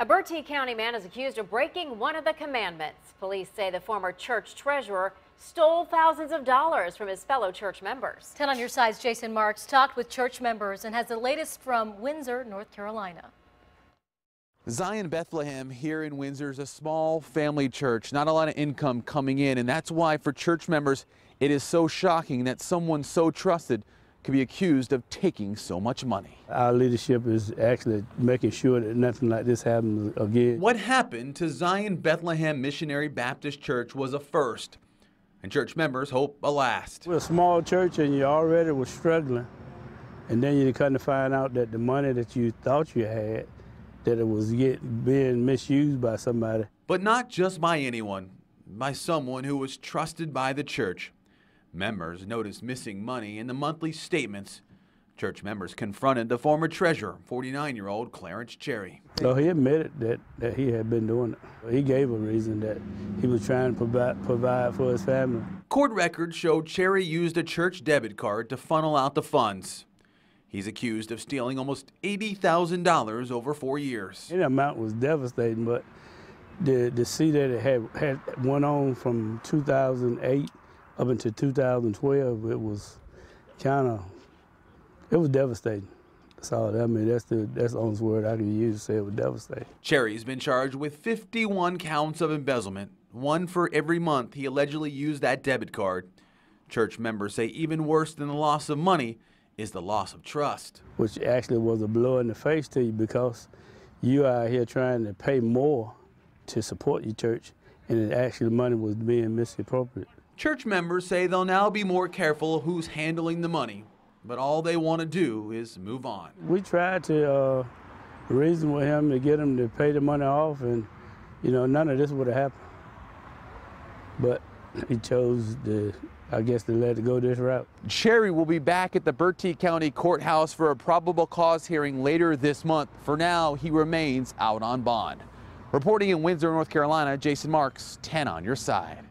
A Bertie County man is accused of breaking one of the commandments. Police say the former church treasurer stole thousands of dollars from his fellow church members. 10 on your side's Jason Marks talked with church members and has the latest from Windsor, North Carolina. Zion Bethlehem here in Windsor is a small family church, not a lot of income coming in, and that's why for church members it is so shocking that someone so trusted could be accused of taking so much money. Our leadership is actually making sure that nothing like this happens again. What happened to Zion Bethlehem Missionary Baptist Church was a first, and church members hope a last. We're a small church and you already were struggling, and then you come to find out that the money that you thought you had, that it was get, being misused by somebody. But not just by anyone, by someone who was trusted by the church. Members noticed missing money in the monthly statements. Church members confronted the former treasurer, 49 year old Clarence Cherry. So he admitted that, that he had been doing it. He gave a reason that he was trying to provide, provide for his family. Court records show Cherry used a church debit card to funnel out the funds. He's accused of stealing almost $80,000 over four years. The amount was devastating, but to, to see that it had, had went on from 2008 up until 2012, it was kind of, it was devastating. That's all. I mean, that's the that's the only word I can use to say it was devastating. Cherry's been charged with 51 counts of embezzlement, one for every month he allegedly used that debit card. Church members say even worse than the loss of money is the loss of trust. Which actually was a blow in the face to you because you are here trying to pay more to support your church, and actually the money was being misappropriated. Church members say they'll now be more careful who's handling the money, but all they want to do is move on. We tried to uh, reason with him to get him to pay the money off, and you know none of this would have happened. But he chose to, I guess, to let it go this route. Cherry will be back at the Bertie County Courthouse for a probable cause hearing later this month. For now, he remains out on bond. Reporting in Windsor, North Carolina, Jason Marks, 10 on your side.